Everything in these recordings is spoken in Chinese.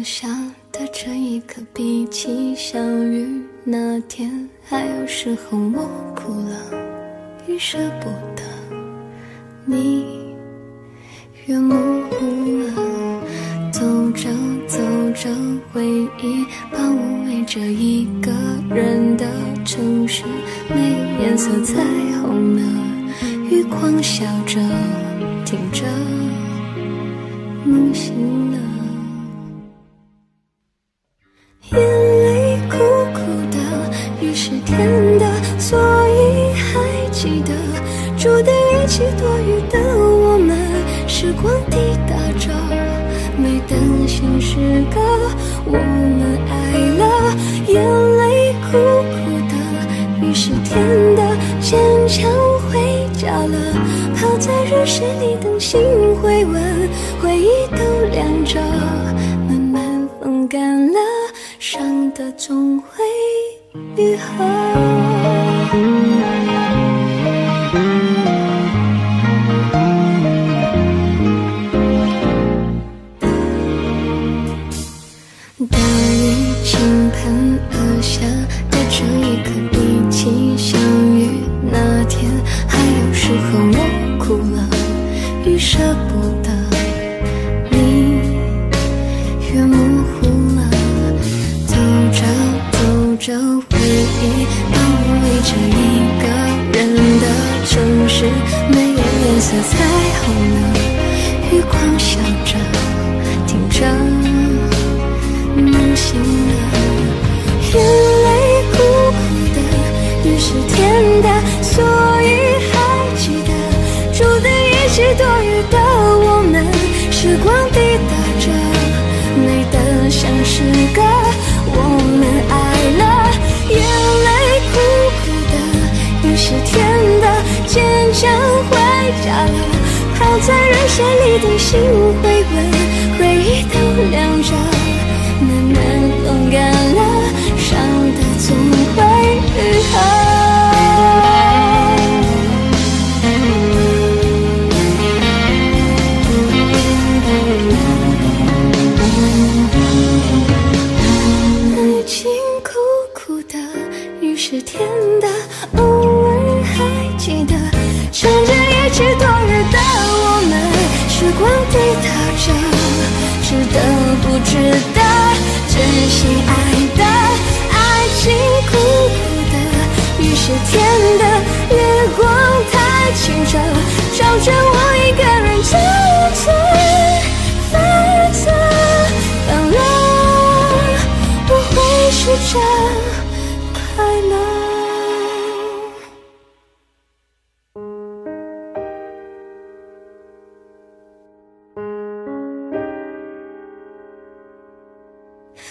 我想的这一刻，比起相遇那天，还有时候我哭了，也舍不得。你越模糊了，走着走着，回忆包围着一个人的城市，没有颜色，彩虹了，雨狂笑着听着，梦醒了。注定一起躲雨的我们。时光滴答着，没等现实歌，我们爱了。眼泪苦苦的，雨是甜的，坚强回家了，泡在热水里等心回温，回忆都亮着，慢慢风干了。伤的总会愈合。色彩虹了，雨狂笑着，听着，梦醒了。眼泪苦苦的，雨是甜的，所以还记得注定一起躲雨的我们，时光滴答着，美得像诗歌。回家了，泡在热水里等心回温，回忆都亮着，慢慢风干了，伤的总会愈合。爱情苦苦的，雨是甜的，光滴答着，值得不值得，真心爱的，爱情苦苦的，雨是甜的，月光太清澈，照着我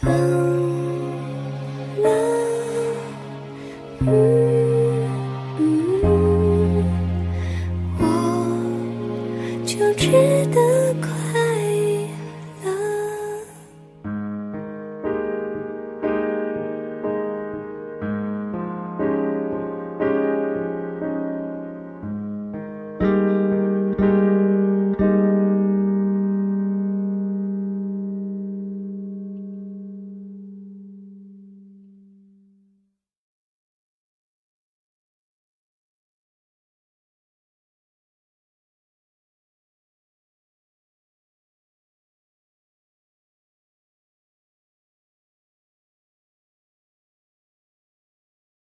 放了，嗯嗯，我就值得快